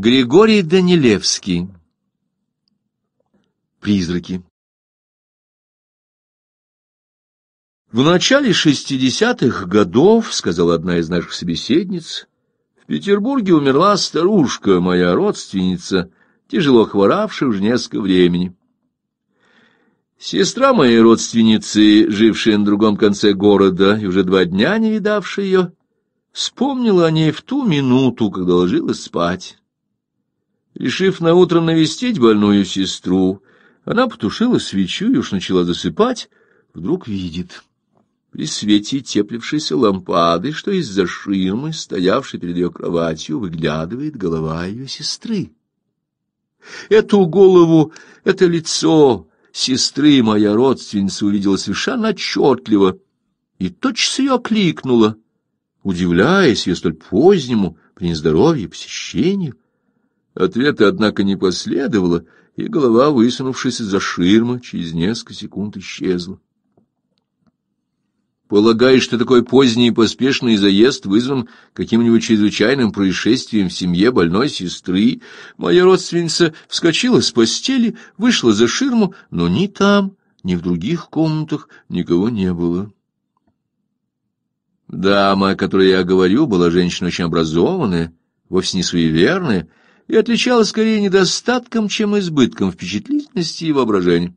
Григорий Данилевский. Призраки. В начале шестидесятых годов, сказала одна из наших собеседниц, в Петербурге умерла старушка, моя родственница, тяжело хворавшая уже несколько времени. Сестра моей родственницы, жившая на другом конце города и уже два дня не видавшая ее, вспомнила о ней в ту минуту, когда ложилась спать. Решив наутром навестить больную сестру, она потушила свечу и уж начала засыпать, вдруг видит. При свете теплившейся лампады, что из-за ширмы, стоявшей перед ее кроватью, выглядывает голова ее сестры. Эту голову, это лицо сестры моя родственница увидела совершенно отчетливо и тотчас ее окликнула, удивляясь ее столь позднему при нездоровье посещению. Ответа, однако, не последовало, и голова, высунувшись из-за ширмы, через несколько секунд исчезла. Полагаешь, что такой поздний и поспешный заезд вызван каким-нибудь чрезвычайным происшествием в семье больной сестры? Моя родственница вскочила с постели, вышла за ширму, но ни там, ни в других комнатах никого не было. Дама, о которой я говорю, была женщина очень образованная, вовсе не суеверная, и отличалась скорее недостатком, чем избытком впечатлительности и воображения.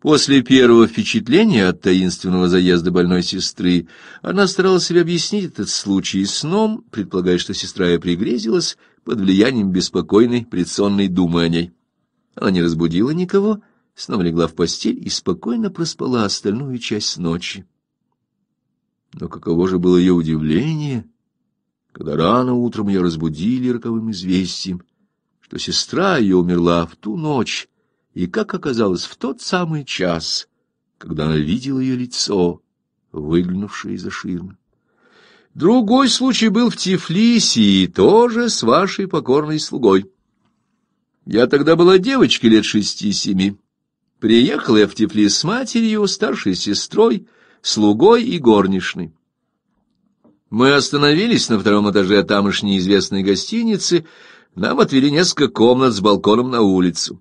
После первого впечатления от таинственного заезда больной сестры она старалась себе объяснить этот случай сном, предполагая, что сестра ей пригрезилась под влиянием беспокойной предсонной думы о ней. Она не разбудила никого, снова легла в постель и спокойно проспала остальную часть ночи. Но каково же было ее удивление, когда рано утром ее разбудили роковым известием, что сестра ее умерла в ту ночь, и, как оказалось, в тот самый час, когда она видела ее лицо, выглянувшее из-за ширмы. Другой случай был в Тифлисе, и тоже с вашей покорной слугой. Я тогда была девочкой лет шести-семи. Приехала я в Тифлис с матерью, старшей сестрой, слугой и горничной. Мы остановились на втором этаже тамошней известной гостиницы, нам отвели несколько комнат с балконом на улицу.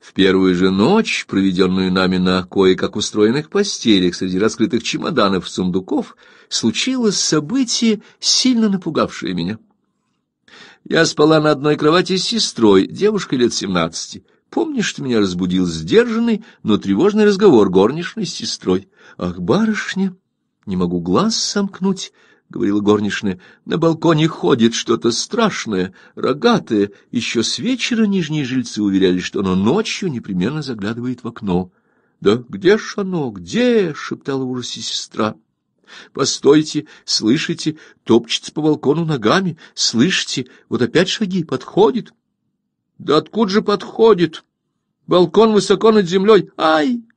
В первую же ночь, проведенную нами на кое-как устроенных постелях среди раскрытых чемоданов и сундуков, случилось событие, сильно напугавшее меня. Я спала на одной кровати с сестрой, девушкой лет семнадцати. Помнишь, что меня разбудил сдержанный, но тревожный разговор горничной с сестрой? «Ах, барышня!» Не могу глаз сомкнуть, — говорила горничная. — На балконе ходит что-то страшное, рогатое. Еще с вечера нижние жильцы уверяли, что оно ночью непременно заглядывает в окно. — Да где ж оно, где? — шептала в ужасе сестра. — Постойте, слышите, топчется по балкону ногами, слышите, вот опять шаги, подходит. — Да откуда же подходит? Балкон высоко над землей. Ай! —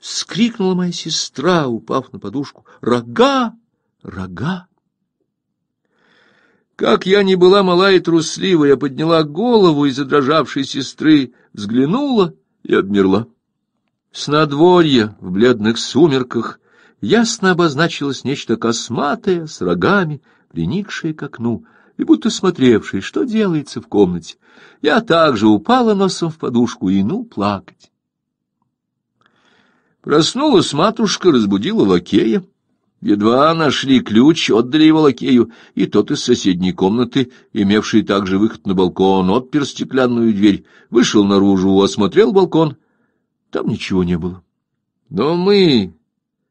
скрикнула моя сестра, упав на подушку. «Рога! Рога!» Как я не была мала и труслива, я подняла голову из задрожавшей сестры, взглянула и обмерла. С надворья в бледных сумерках ясно обозначилось нечто косматое, с рогами, приникшее к окну, и будто смотревшее, что делается в комнате. Я также упала носом в подушку и ну плакать. Проснулась матушка, разбудила лакея. Едва нашли ключ, отдали его лакею, и тот из соседней комнаты, имевший также выход на балкон, отпер стеклянную дверь, вышел наружу, осмотрел балкон. Там ничего не было. Но мы,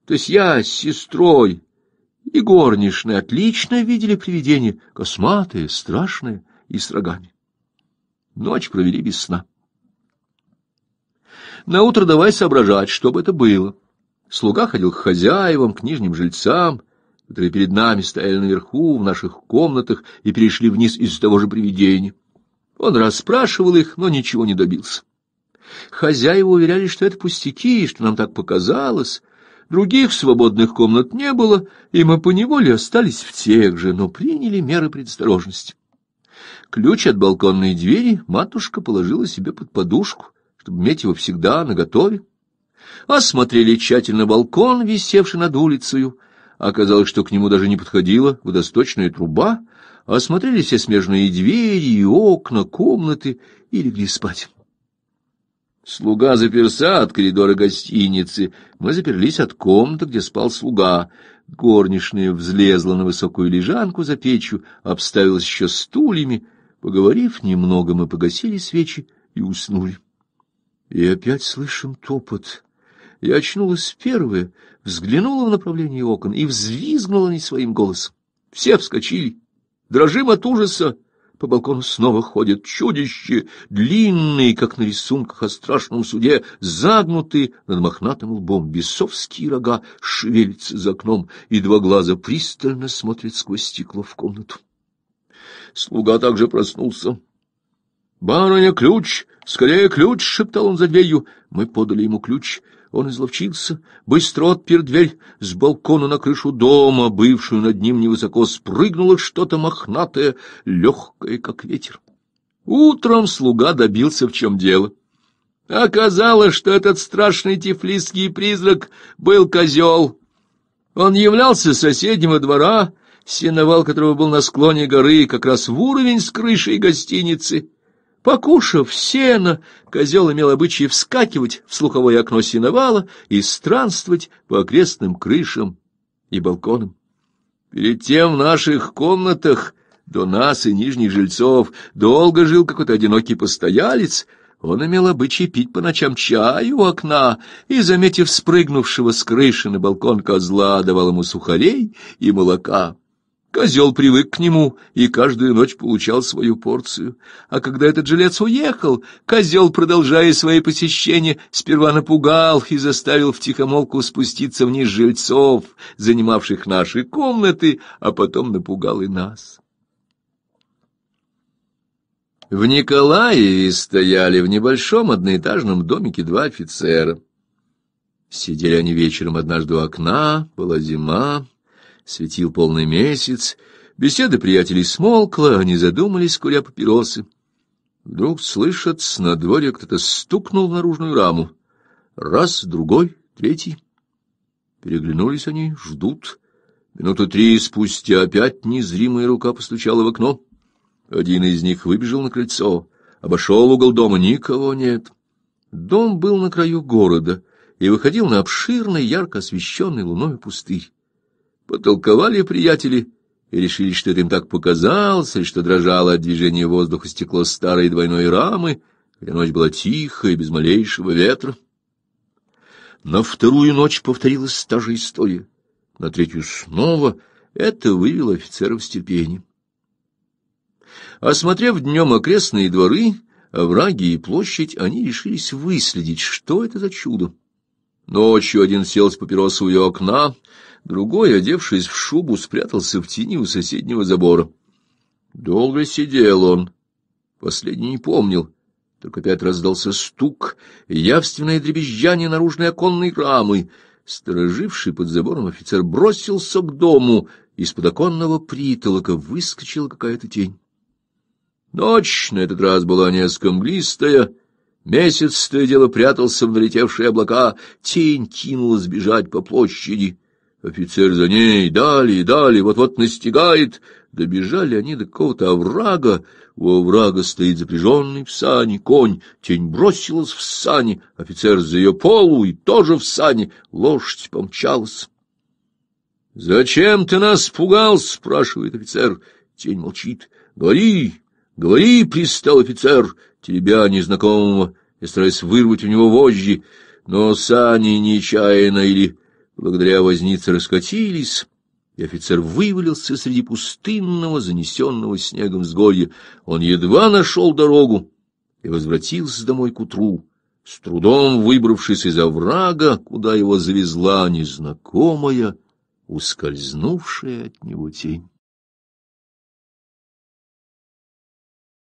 то есть я с сестрой и горничной, отлично видели привидение, косматое, страшное и с рогами. Ночь провели без сна. На утро давай соображать, что бы это было. Слуга ходил к хозяевам, к нижним жильцам, которые перед нами стояли наверху, в наших комнатах, и перешли вниз из того же привидения. Он расспрашивал их, но ничего не добился. Хозяева уверяли, что это пустяки, что нам так показалось. Других свободных комнат не было, и мы поневоле остались в тех же, но приняли меры предосторожности. Ключ от балконной двери матушка положила себе под подушку, чтобы иметь его всегда наготове. Осмотрели тщательно балкон, висевший над улицей. Оказалось, что к нему даже не подходила водосточная труба, осмотрели все смежные двери и окна, комнаты и легли спать. Слуга заперся от коридора гостиницы. Мы заперлись от комнаты, где спал слуга. Горничная взлезла на высокую лежанку за печью, обставилась еще стульями. Поговорив немного, мы погасили свечи и уснули. И опять слышим топот. Я очнулась первая, взглянула в направлении окон и взвизгнула не своим голосом. Все вскочили, дрожим от ужаса. По балкону снова ходит чудище, длинные, как на рисунках о страшном суде, загнутые над мохнатым лбом, бесовские рога шевелятся за окном, и два глаза пристально смотрят сквозь стекло в комнату. Слуга также проснулся. «Барыня, ключ! Скорее ключ!» — шептал он за дверью. Мы подали ему ключ — он изловчился, быстро отпер дверь с балкона на крышу дома, бывшую над ним невысоко, спрыгнуло что-то мохнатое, легкое, как ветер. Утром слуга добился, в чем дело. Оказалось, что этот страшный тифлисский призрак был козел. Он являлся соседнего двора, сеновал которого был на склоне горы, как раз в уровень с крышей гостиницы. Покушав сено, козел имел обычай вскакивать в слуховое окно сеновала и странствовать по окрестным крышам и балконам. Перед тем в наших комнатах до нас и нижних жильцов долго жил какой-то одинокий постоялец. Он имел обычай пить по ночам чай у окна и, заметив спрыгнувшего с крыши на балкон козла, давал ему сухарей и молока. Козел привык к нему и каждую ночь получал свою порцию. А когда этот жилец уехал, козел, продолжая свои посещения, сперва напугал и заставил втихомолку спуститься вниз жильцов, занимавших наши комнаты, а потом напугал и нас. В Николаеве стояли в небольшом одноэтажном домике два офицера. Сидели они вечером однажды у окна, была зима, Светил полный месяц, беседа приятелей смолкла, они задумались, куря папиросы. Вдруг слышат, с надворья кто-то стукнул в наружную раму. Раз, другой, третий. Переглянулись они, ждут. Минуты три спустя опять незримая рука постучала в окно. Один из них выбежал на крыльцо, обошел угол дома, никого нет. Дом был на краю города и выходил на обширный, ярко освещенный луной пустырь. Потолковали приятели и решили, что это им так показалось, или что дрожало от движения воздуха стекло старой двойной рамы, хотя ночь была тихая, без малейшего ветра. На вторую ночь повторилась та же история. На третью снова это вывело офицеров с терпением. Осмотрев днем окрестные дворы, овраги и площадь, они решились выследить, что это за чудо. Ночью один сел с папиросой у окна, Другой, одевшись в шубу, спрятался в тени у соседнего забора. Долго сидел он. Последний не помнил. Только опять раздался стук, явственное дребезжание наружной оконной рамы. Стороживший под забором офицер бросился к дому. Из-под оконного притолока выскочила какая-то тень. Ночь на этот раз была несколько мглистая. Месяц то дело прятался в налетевшие облака. Тень кинулась бежать по площади. Офицер за ней, далее, далее, вот-вот настигает. Добежали они до какого-то оврага. У оврага стоит запряженный в сани конь. Тень бросилась в сани. Офицер за ее полу и тоже в сани. Лошадь помчалась. — Зачем ты нас пугал? — спрашивает офицер. Тень молчит. — Говори, говори, — пристал офицер, теребя незнакомого, и стараясь вырвать у него вожжи. Но сани нечаянно или Благодаря вознице раскатились, и офицер вывалился среди пустынного, занесенного снегом сгорья. Он едва нашел дорогу и возвратился домой к утру, с трудом выбравшись из оврага, куда его завезла незнакомая, ускользнувшая от него тень.